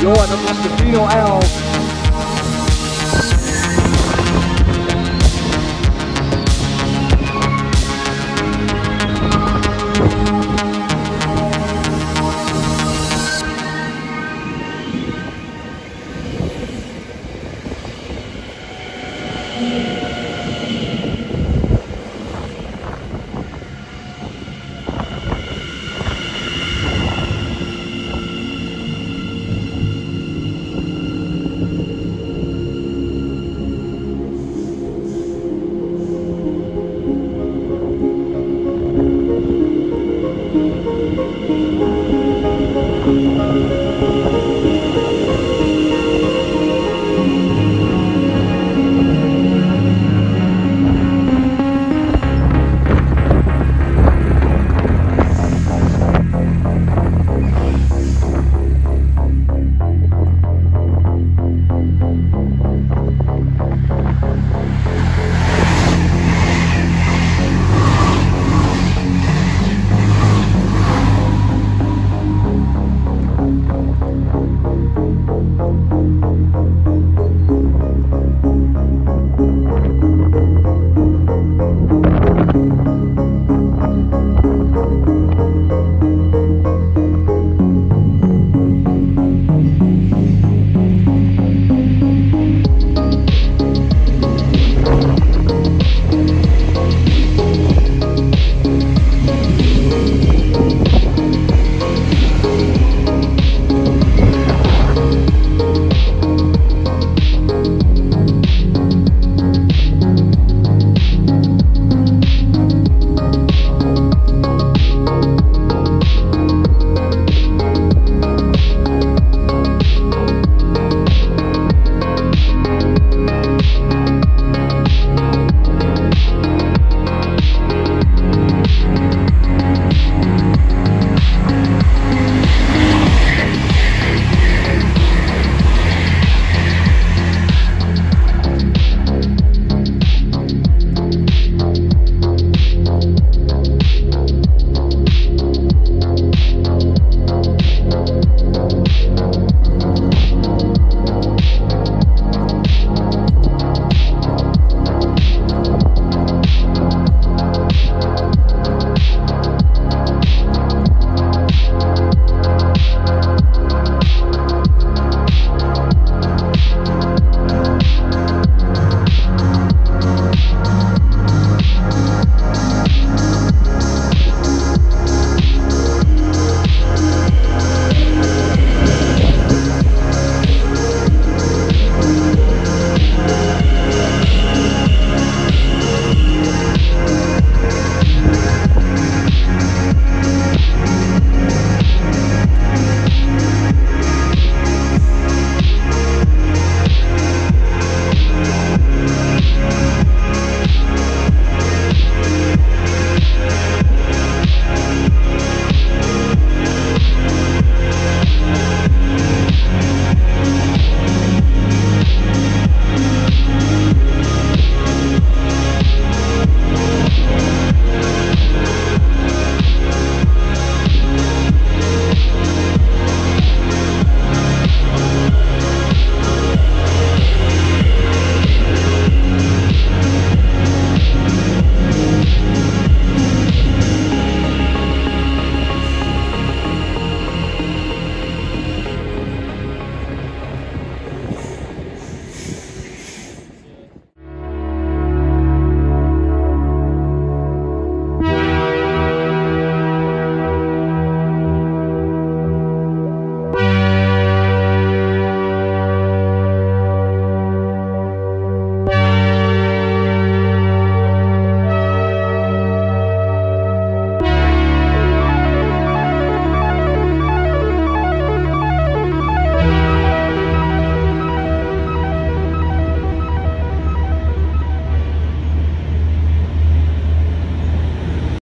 Jordan Mustafino L.